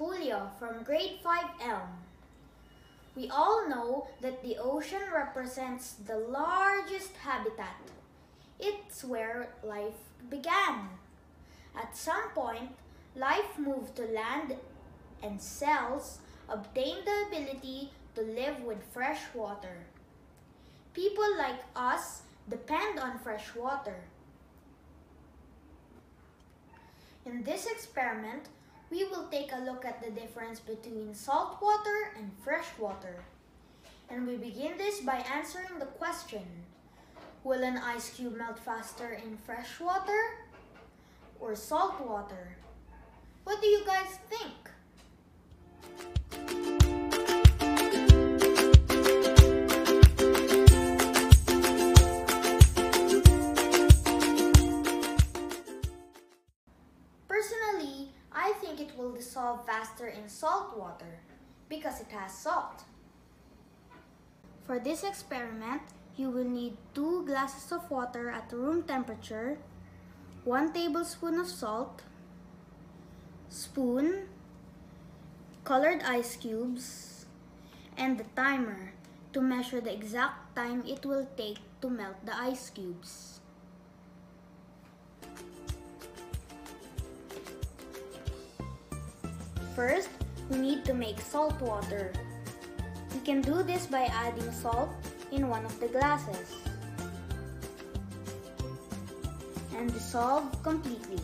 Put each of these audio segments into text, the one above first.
Julio from grade 5 Elm. We all know that the ocean represents the largest habitat. It's where life began. At some point, life moved to land and cells obtained the ability to live with fresh water. People like us depend on fresh water. In this experiment, we will take a look at the difference between salt water and fresh water. And we begin this by answering the question, will an ice cube melt faster in fresh water or salt water? What do you guys think? Dissolve faster in salt water because it has salt. For this experiment, you will need 2 glasses of water at room temperature, 1 tablespoon of salt, spoon, colored ice cubes, and the timer to measure the exact time it will take to melt the ice cubes. First, we need to make salt water. We can do this by adding salt in one of the glasses and dissolve completely.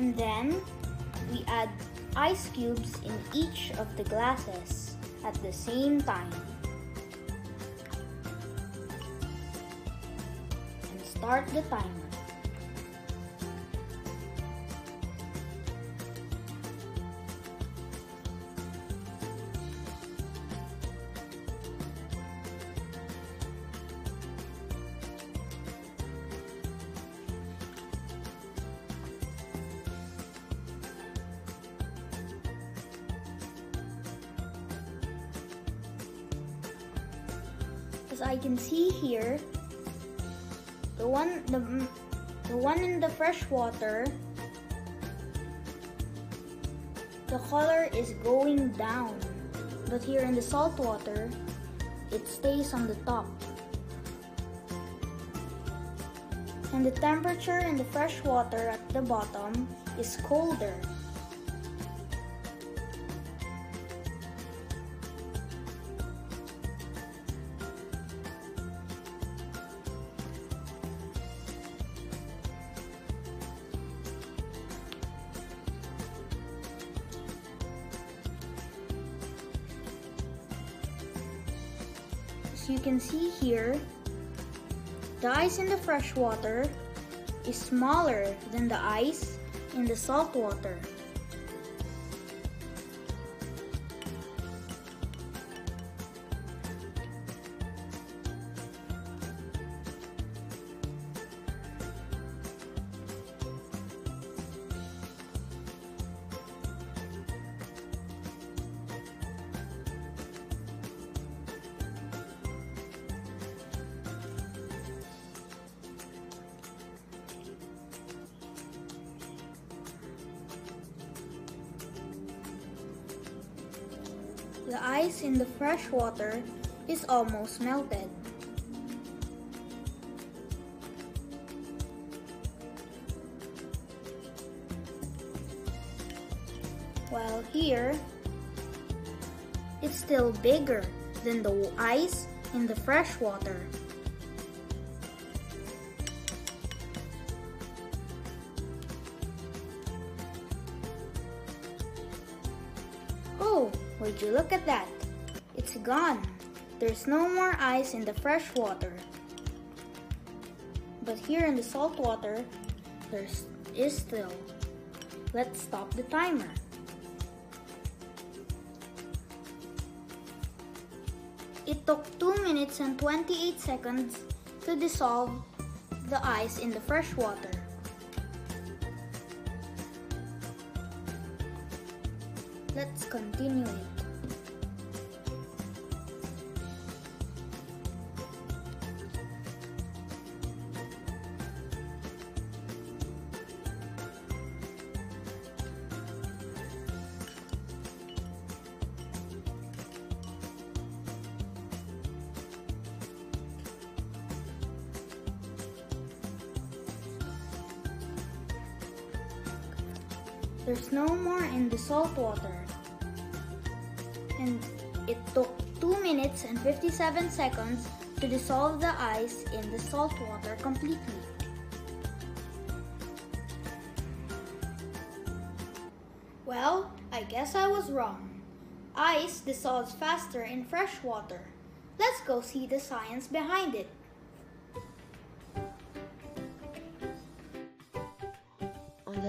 And then we add ice cubes in each of the glasses at the same time. And start the timer. As I can see here, the one the the one in the fresh water, the color is going down, but here in the salt water, it stays on the top. And the temperature in the fresh water at the bottom is colder. You can see here, the ice in the fresh water is smaller than the ice in the salt water. The ice in the fresh water is almost melted. While here, it's still bigger than the ice in the fresh water. Would you look at that? It's gone. There's no more ice in the fresh water. But here in the salt water, there is still. Let's stop the timer. It took 2 minutes and 28 seconds to dissolve the ice in the fresh water. Let's continue There's no more in the salt water. And it took 2 minutes and 57 seconds to dissolve the ice in the salt water completely. Well, I guess I was wrong. Ice dissolves faster in fresh water. Let's go see the science behind it.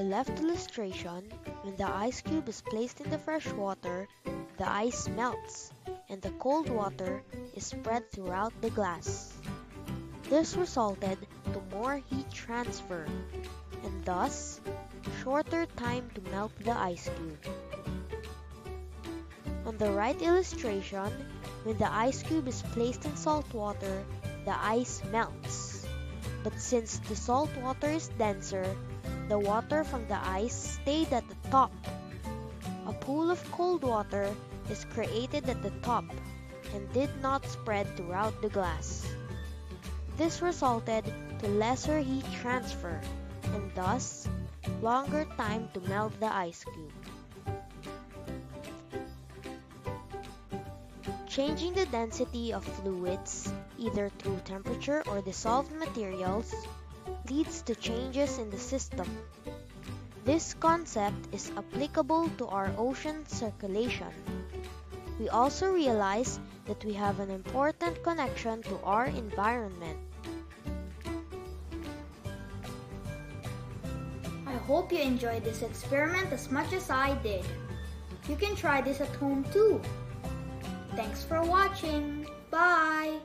The left illustration, when the ice cube is placed in the fresh water, the ice melts and the cold water is spread throughout the glass. This resulted to more heat transfer and thus shorter time to melt the ice cube. On the right illustration, when the ice cube is placed in salt water, the ice melts. But since the salt water is denser, the water from the ice stayed at the top. A pool of cold water is created at the top and did not spread throughout the glass. This resulted to lesser heat transfer and thus longer time to melt the ice cube. Changing the density of fluids, either through temperature or dissolved materials, leads to changes in the system. This concept is applicable to our ocean circulation. We also realize that we have an important connection to our environment. I hope you enjoyed this experiment as much as I did. You can try this at home too. Thanks for watching. Bye!